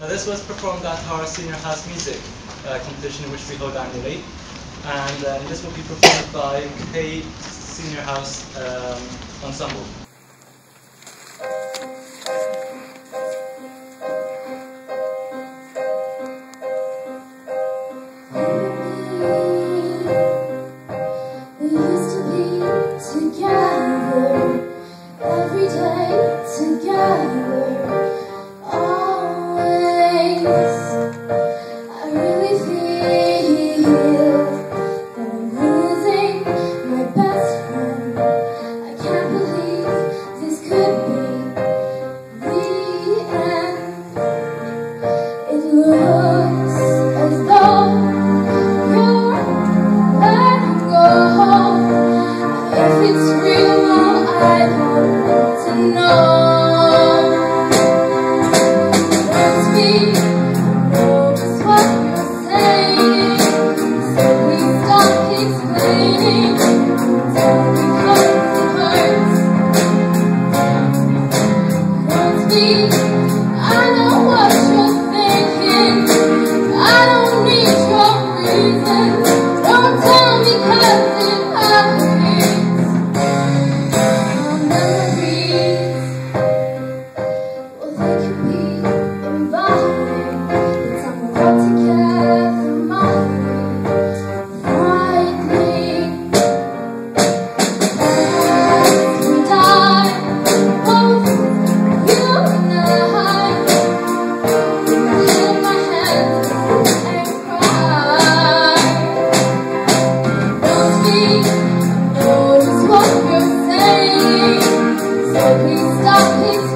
Now this was performed at our Senior House Music uh, competition which we hold annually. And uh, this will be performed by Hay Senior House um, Ensemble. Please stop, me